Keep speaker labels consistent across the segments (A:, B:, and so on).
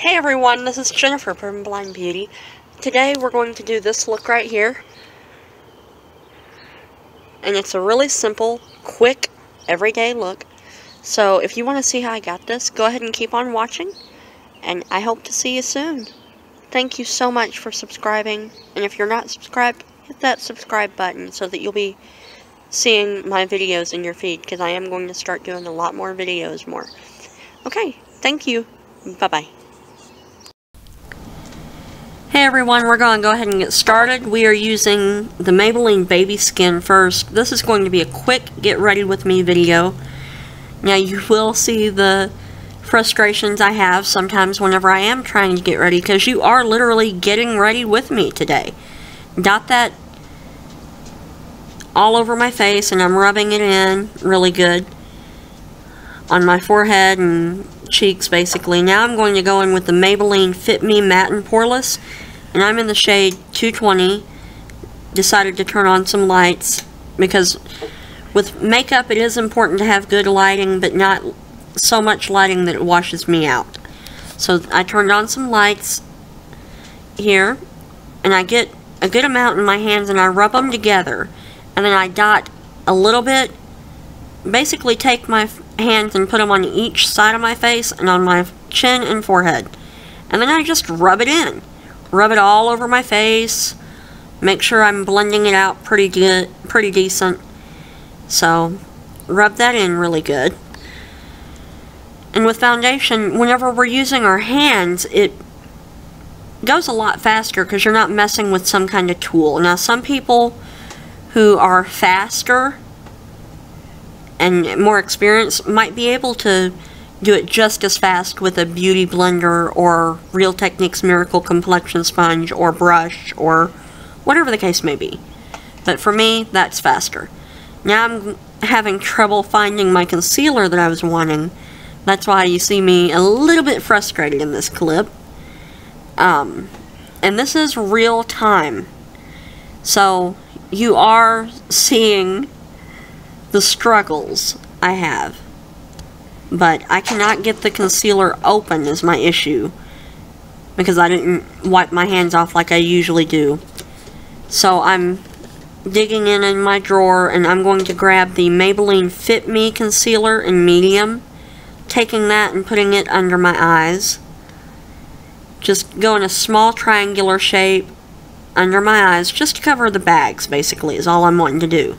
A: Hey everyone, this is Jennifer from Blind Beauty. Today we're going to do this look right here. And it's a really simple, quick, everyday look. So if you want to see how I got this, go ahead and keep on watching. And I hope to see you soon. Thank you so much for subscribing. And if you're not subscribed, hit that subscribe button so that you'll be seeing my videos in your feed. Because I am going to start doing a lot more videos more. Okay, thank you. Bye-bye. Hey everyone, we're going to go ahead and get started. We are using the Maybelline Baby Skin first. This is going to be a quick get ready with me video. Now you will see the frustrations I have sometimes whenever I am trying to get ready because you are literally getting ready with me today. Got that all over my face and I'm rubbing it in really good on my forehead and cheeks basically. Now I'm going to go in with the Maybelline Fit Me Matte and Poreless and I'm in the shade 220. Decided to turn on some lights because with makeup it is important to have good lighting but not so much lighting that it washes me out. So I turned on some lights here and I get a good amount in my hands and I rub them together and then I dot a little bit basically take my hands and put them on each side of my face and on my chin and forehead. And then I just rub it in. Rub it all over my face. Make sure I'm blending it out pretty good, pretty decent. So, rub that in really good. And with foundation, whenever we're using our hands, it goes a lot faster because you're not messing with some kind of tool. Now, some people who are faster and more experience might be able to do it just as fast with a beauty blender or Real Techniques Miracle Complexion Sponge or brush or whatever the case may be. But for me, that's faster. Now I'm having trouble finding my concealer that I was wanting. That's why you see me a little bit frustrated in this clip. Um, and this is real time. So you are seeing the struggles I have. But I cannot get the concealer open is my issue. Because I didn't wipe my hands off like I usually do. So I'm digging in in my drawer and I'm going to grab the Maybelline Fit Me Concealer in medium. Taking that and putting it under my eyes. Just go in a small triangular shape under my eyes just to cover the bags basically is all I'm wanting to do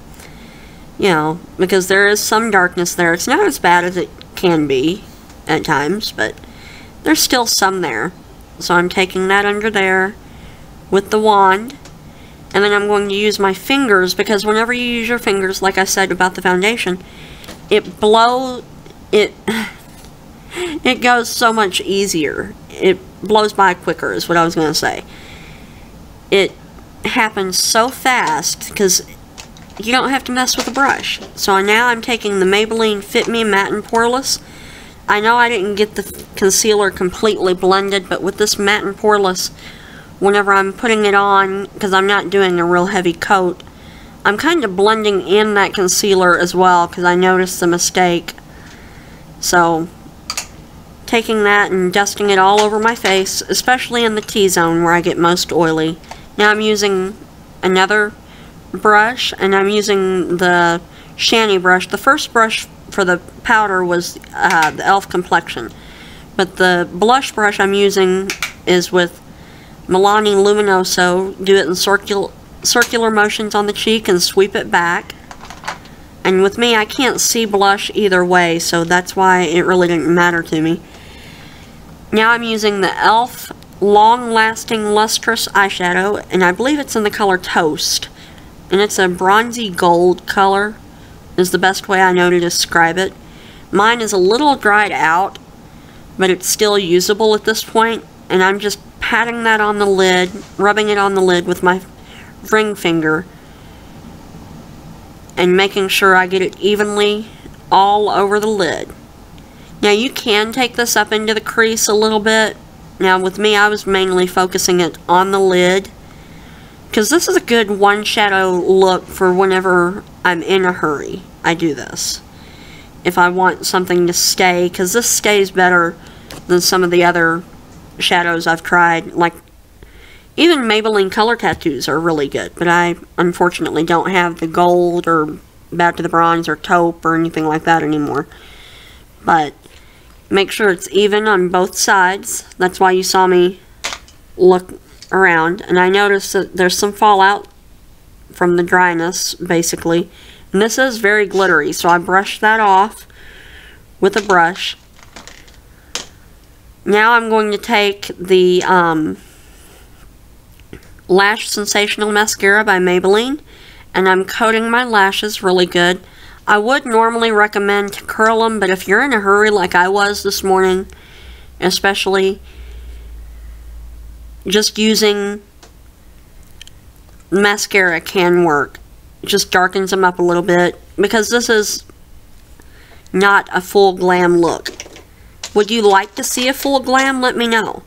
A: you know, because there is some darkness there. It's not as bad as it can be at times, but there's still some there. So I'm taking that under there with the wand, and then I'm going to use my fingers, because whenever you use your fingers, like I said about the foundation, it blows, it, it goes so much easier. It blows by quicker is what I was going to say. It happens so fast, because you don't have to mess with the brush. So now I'm taking the Maybelline Fit Me Matte and Poreless. I know I didn't get the concealer completely blended, but with this matte and poreless, whenever I'm putting it on, because I'm not doing a real heavy coat, I'm kind of blending in that concealer as well, because I noticed the mistake. So, taking that and dusting it all over my face, especially in the T-zone where I get most oily. Now I'm using another brush, and I'm using the Shany brush. The first brush for the powder was uh, the e.l.f. Complexion. But the blush brush I'm using is with Milani Luminoso. Do it in circul circular motions on the cheek and sweep it back. And with me, I can't see blush either way, so that's why it really didn't matter to me. Now I'm using the e.l.f. Long Lasting Lustrous Eyeshadow, and I believe it's in the color Toast and it's a bronzy gold color is the best way I know to describe it. Mine is a little dried out, but it's still usable at this point, and I'm just patting that on the lid, rubbing it on the lid with my ring finger, and making sure I get it evenly all over the lid. Now you can take this up into the crease a little bit. Now with me I was mainly focusing it on the lid because this is a good one shadow look for whenever I'm in a hurry. I do this. If I want something to stay, because this stays better than some of the other shadows I've tried, like even Maybelline color tattoos are really good, but I unfortunately don't have the gold or back to the bronze or taupe or anything like that anymore. But make sure it's even on both sides. That's why you saw me look around. And I noticed that there's some fallout from the dryness, basically. And this is very glittery, so I brushed that off with a brush. Now I'm going to take the um, Lash Sensational Mascara by Maybelline, and I'm coating my lashes really good. I would normally recommend to curl them, but if you're in a hurry like I was this morning, especially, just using mascara can work. just darkens them up a little bit, because this is not a full glam look. Would you like to see a full glam? Let me know.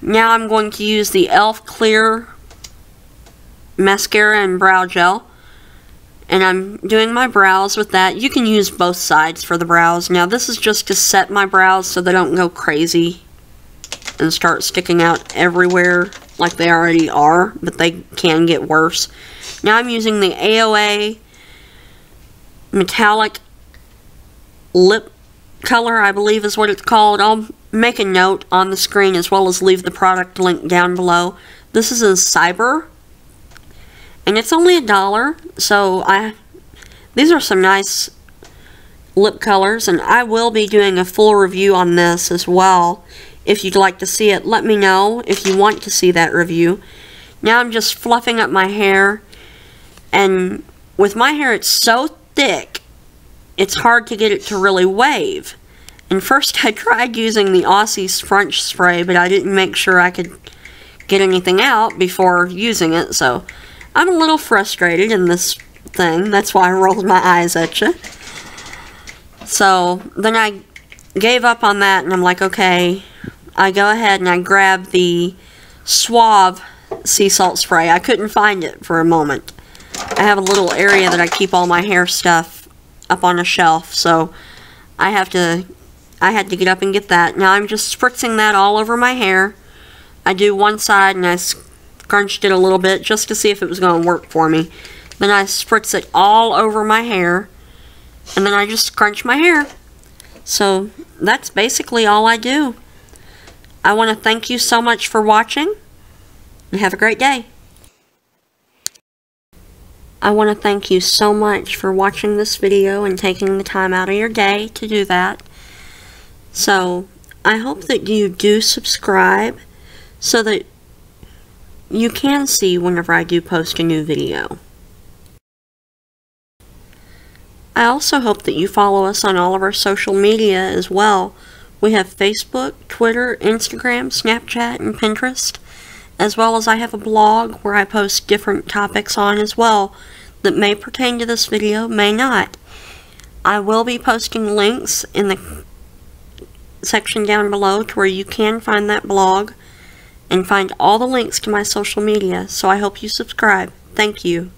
A: Now I'm going to use the e.l.f. Clear Mascara and Brow Gel. And I'm doing my brows with that. You can use both sides for the brows. Now this is just to set my brows so they don't go crazy and start sticking out everywhere like they already are, but they can get worse. Now I'm using the AOA Metallic Lip color, I believe is what it's called. I'll make a note on the screen as well as leave the product link down below. This is in Cyber, and it's only a dollar, so I these are some nice lip colors, and I will be doing a full review on this as well. If you'd like to see it, let me know if you want to see that review. Now I'm just fluffing up my hair, and with my hair it's so thick it's hard to get it to really wave. And first I tried using the Aussie Scrunch Spray, but I didn't make sure I could get anything out before using it, so I'm a little frustrated in this thing. That's why I rolled my eyes at you. So then I gave up on that, and I'm like, okay. I go ahead and I grab the Suave sea salt spray. I couldn't find it for a moment. I have a little area that I keep all my hair stuff up on a shelf, so I have to, I had to get up and get that. Now I'm just spritzing that all over my hair. I do one side and I scrunched it a little bit just to see if it was going to work for me. Then I spritz it all over my hair, and then I just scrunch my hair. So that's basically all I do. I want to thank you so much for watching, and have a great day. I want to thank you so much for watching this video and taking the time out of your day to do that. So, I hope that you do subscribe so that you can see whenever I do post a new video. I also hope that you follow us on all of our social media as well. We have Facebook, Twitter, Instagram, Snapchat, and Pinterest as well as I have a blog where I post different topics on as well that may pertain to this video, may not. I will be posting links in the section down below to where you can find that blog and find all the links to my social media, so I hope you subscribe. Thank you.